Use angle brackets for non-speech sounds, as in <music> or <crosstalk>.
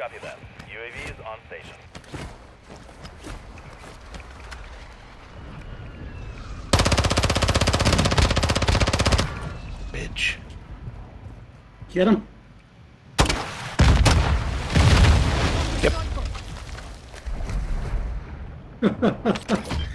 Copy that. UAV is on station. Bitch. Get him. Yep. <laughs>